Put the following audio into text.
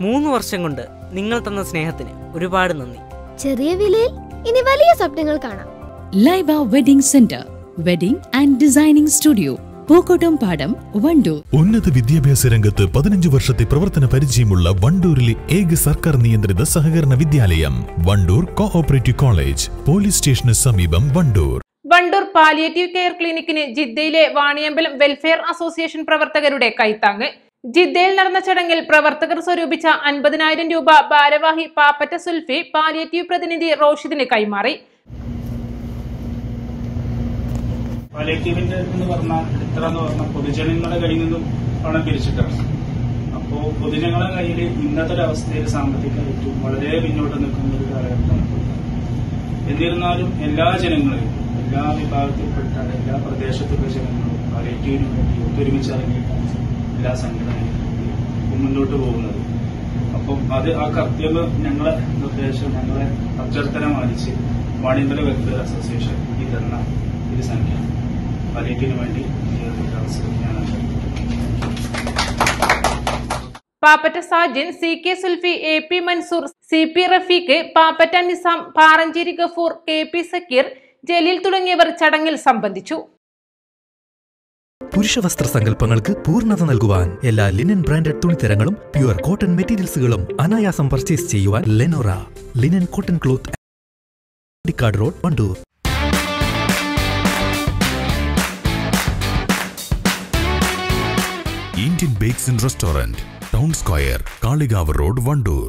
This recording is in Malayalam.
മൂന്ന് വർഷം കൊണ്ട് നിങ്ങൾ തന്ന സ്നേഹത്തിന് ഒരുപാട് നന്ദി. ചെറിയ വിലയിൽ ഇനി വലിയ സ്വപ്നങ്ങൾ കാണാം. Laiba wedding centre wedding and designing studio Pookkottumpadam Wandoor. ഉന്നത വിദ്യാഭ്യാസ രംഗത്ത് പതിനഞ്ച് വർഷത്തെ പ്രവർത്തന പരിചയമുള്ള വണ്ടൂരിലെ ഏക സർക്കാർ നിയന്ത്രിത സഹകരണ വിദ്യാലയം വണ്ടൂർ കോഓപ്പറേറ്റീവ് കോളേജ് പോലീസ് സ്റ്റേഷന് സമീപം വണ്ടൂർ. വണ്ടൂർ പാലിയേറ്റീവ് കെയർ ക്ലിനിക്കിന് ജിദ്ദയിലെ വാണിയമ്പലം വെൽഫെയർ അസോസിയേഷൻ പ്രവർത്തകരുടെ കൈത്താങ്ങ്. ജിദ്ദയിൽ നടന്ന ചടങ്ങിൽ പ്രവർത്തകർ സ്വരൂപിച്ച അൻപതിനായിരം രൂപ ഭാരവാഹി പാപ്പറ്റ സുൽഫി പാലിയേറ്റീവ് പ്രതിനിധി റോഷിദിന് കൈമാറി. പാലിയേറ്റീവിന്റെ എന്ന് പറഞ്ഞാൽ ഇത്ര എന്ന് പറഞ്ഞാൽ പൊതുജനങ്ങളുടെ കയ്യിൽ നിന്നും പണം പിരിച്ചിട്ടാണ്. അപ്പോ പൊതുജനങ്ങളുടെ കയ്യിൽ ഇന്നത്തെ ഒരു അവസ്ഥയിൽ സാമ്പത്തികമായിട്ടും വളരെ പിന്നോട്ട് നിൽക്കുന്ന ഒരു കാലഘട്ടമാണ് എന്നിരുന്നാലും എല്ലാ ജനങ്ങളെയും എല്ലാ വിഭാഗത്തിൽപ്പെട്ട എല്ലാ പ്രദേശത്തുള്ള ജനങ്ങളും പാലിയേറ്റീവിന് വേണ്ടി ഒത്തൊരുമിച്ച് ഇറങ്ങിയിട്ടാണ് എല്ലാ സംഘടനയും മുന്നോട്ട് പോകുന്നത്. അപ്പം അത് ആ കർത്തവ്യം ഞങ്ങളെ നിർദ്ദേശം ഞങ്ങളെ അഭ്യർത്ഥന മാനിച്ച് വാണിമ്പല വെൽഫെയർ അസോസിയേഷൻ ഈ ധർണ ഒരു സംഖ്യ പാലിയേറ്റീവിന് വേണ്ടി Pappatta Sajin C K Sulfi A P Mansoor C P Rafeeq Pappatta Nizam Paranchery Gafoor K P Zakeer Jaleel തുടങ്ങിയവർ ചടങ്ങിൽ സംബന്ധിച്ചു. പുരുഷവസ്ത്ര സങ്കല്പങ്ങൾക്ക് പൂർണത നൽകുവാൻ എല്ലാ ലിനൻ ബ്രാൻഡഡ് തുണിത്തരങ്ങളും പ്യുവർ കോട്ടൺ മെറ്റീരിയൽസുകളും അനായാസം പർച്ചേസ് ചെയ്യുവാൻ Lenora linen cotton cloth card road Wandoor Indian bakes and restaurant town square Kalikavu road Wandoor